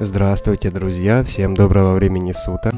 Здравствуйте, друзья! Всем доброго времени суток!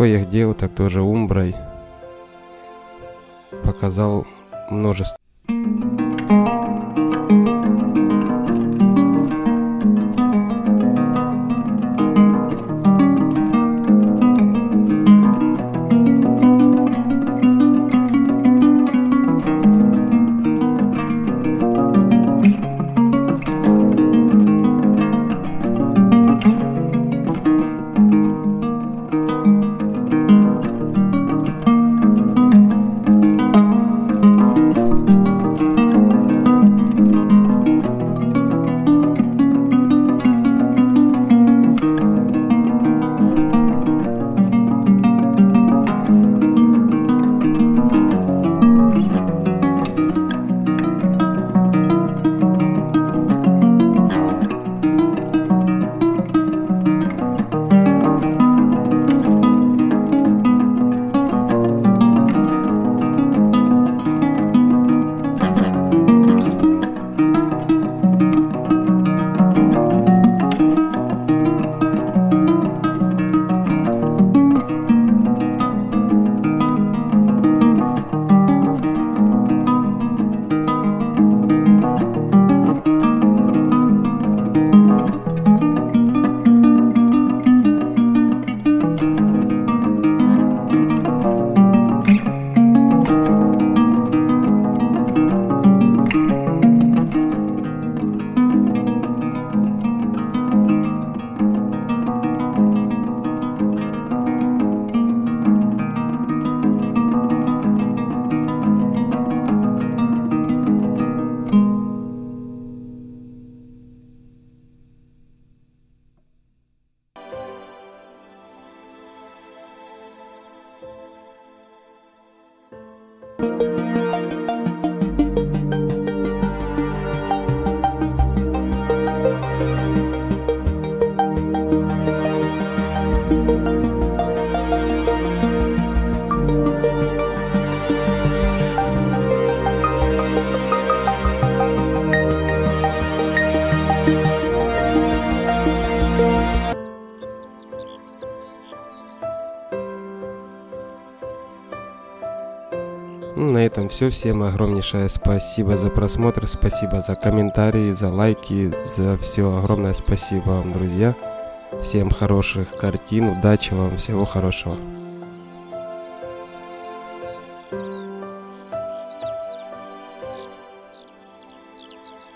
Кое-где вот так тоже умброй показал множество на этом все. Всем огромнейшее спасибо за просмотр, спасибо за комментарии, за лайки, за все. Огромное спасибо вам, друзья. Всем хороших картин, удачи вам, всего хорошего.